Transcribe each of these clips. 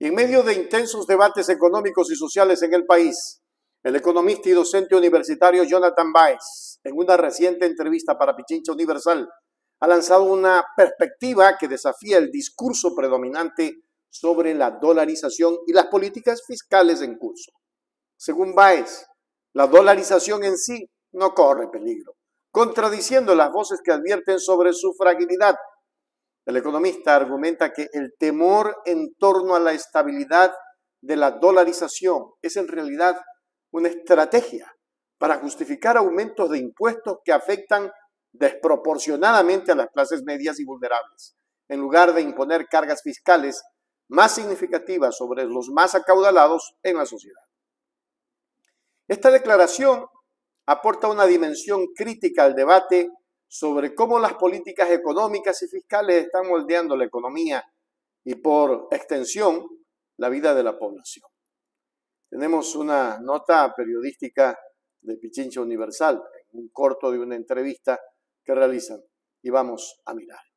En medio de intensos debates económicos y sociales en el país, el economista y docente universitario Jonathan Baez, en una reciente entrevista para Pichincha Universal, ha lanzado una perspectiva que desafía el discurso predominante sobre la dolarización y las políticas fiscales en curso. Según Baez, la dolarización en sí no corre peligro, contradiciendo las voces que advierten sobre su fragilidad. El economista argumenta que el temor en torno a la estabilidad de la dolarización es en realidad una estrategia para justificar aumentos de impuestos que afectan desproporcionadamente a las clases medias y vulnerables, en lugar de imponer cargas fiscales más significativas sobre los más acaudalados en la sociedad. Esta declaración aporta una dimensión crítica al debate sobre cómo las políticas económicas y fiscales están moldeando la economía y por extensión la vida de la población. Tenemos una nota periodística de Pichincha Universal, un corto de una entrevista que realizan y vamos a mirar.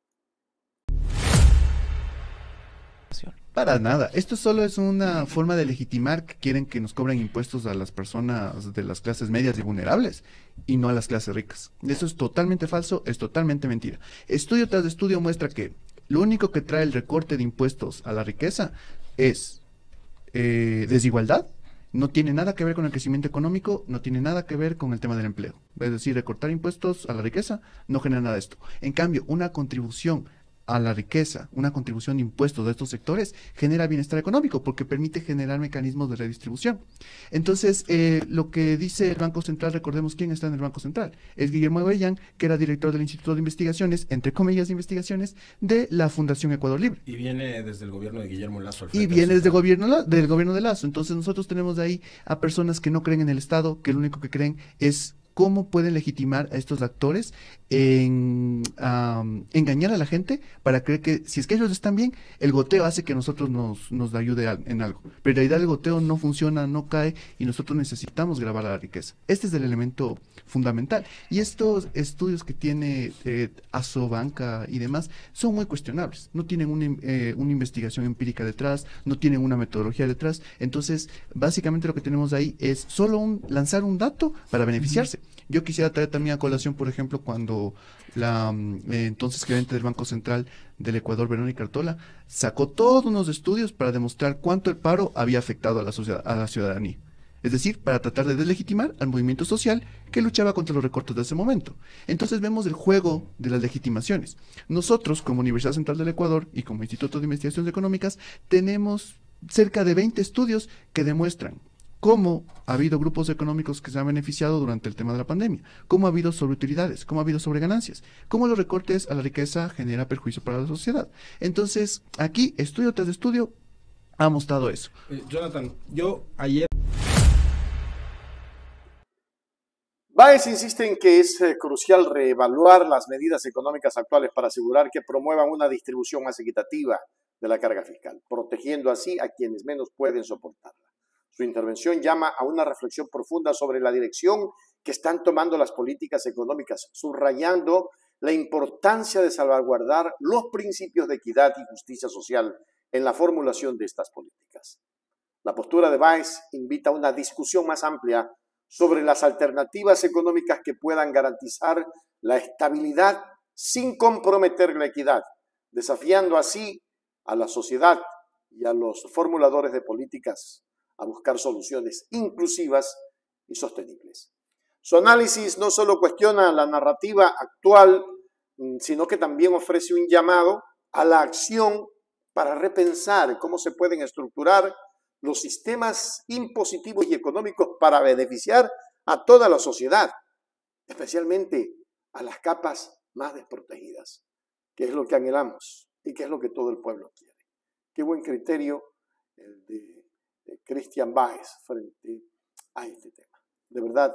Para nada. Esto solo es una forma de legitimar que quieren que nos cobren impuestos a las personas de las clases medias y vulnerables y no a las clases ricas. Eso es totalmente falso, es totalmente mentira. Estudio tras estudio muestra que lo único que trae el recorte de impuestos a la riqueza es eh, desigualdad, no tiene nada que ver con el crecimiento económico, no tiene nada que ver con el tema del empleo. Es decir, recortar impuestos a la riqueza no genera nada de esto. En cambio, una contribución a la riqueza, una contribución de impuestos de estos sectores, genera bienestar económico porque permite generar mecanismos de redistribución. Entonces, eh, lo que dice el Banco Central, recordemos quién está en el Banco Central, es Guillermo Avellán, que era director del Instituto de Investigaciones, entre comillas de investigaciones, de la Fundación Ecuador Libre. Y viene desde el gobierno de Guillermo Lazo. y viene desde el gobierno, del gobierno de Lazo. Entonces, nosotros tenemos ahí a personas que no creen en el Estado, que lo único que creen es cómo pueden legitimar a estos actores en engañar a la gente para creer que si es que ellos están bien, el goteo hace que nosotros nos, nos ayude en algo. Pero en realidad el goteo no funciona, no cae y nosotros necesitamos grabar la riqueza. Este es el elemento fundamental. Y estos estudios que tiene eh, Asobanca y demás son muy cuestionables. No tienen una, eh, una investigación empírica detrás, no tienen una metodología detrás. Entonces, básicamente lo que tenemos ahí es solo un, lanzar un dato para beneficiarse. Yo quisiera traer también a colación, por ejemplo, cuando la mm, eh, entonces gerente del Banco Central del Ecuador, Verónica Artola, sacó todos unos estudios para demostrar cuánto el paro había afectado a la, sociedad, a la ciudadanía. Es decir, para tratar de deslegitimar al movimiento social que luchaba contra los recortes de ese momento. Entonces vemos el juego de las legitimaciones. Nosotros, como Universidad Central del Ecuador y como Instituto de Investigaciones Económicas, tenemos cerca de 20 estudios que demuestran cómo ha habido grupos económicos que se han beneficiado durante el tema de la pandemia, cómo ha habido sobreutilidades, cómo ha habido sobreganancias, cómo los recortes a la riqueza genera perjuicio para la sociedad. Entonces, aquí, estudio tras estudio, ha mostrado eso. Eh, Jonathan, yo ayer... Baez insiste en que es eh, crucial reevaluar las medidas económicas actuales para asegurar que promuevan una distribución más equitativa de la carga fiscal, protegiendo así a quienes menos pueden soportarla. Su intervención llama a una reflexión profunda sobre la dirección que están tomando las políticas económicas, subrayando la importancia de salvaguardar los principios de equidad y justicia social en la formulación de estas políticas. La postura de Baez invita a una discusión más amplia sobre las alternativas económicas que puedan garantizar la estabilidad sin comprometer la equidad, desafiando así a la sociedad y a los formuladores de políticas a buscar soluciones inclusivas y sostenibles. Su análisis no solo cuestiona la narrativa actual, mm, sino que también ofrece un llamado a la acción para repensar cómo se pueden estructurar los sistemas impositivos y económicos para beneficiar a toda la sociedad, especialmente a las capas más desprotegidas, que es lo que anhelamos y que es lo que todo el pueblo quiere. Qué buen criterio el de Christian Baez frente a este tema. De verdad,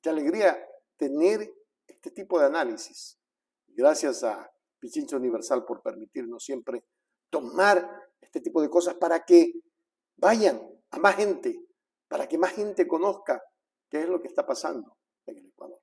qué alegría tener este tipo de análisis. Gracias a Pichincha Universal por permitirnos siempre tomar este tipo de cosas para que vayan a más gente, para que más gente conozca qué es lo que está pasando en el Ecuador.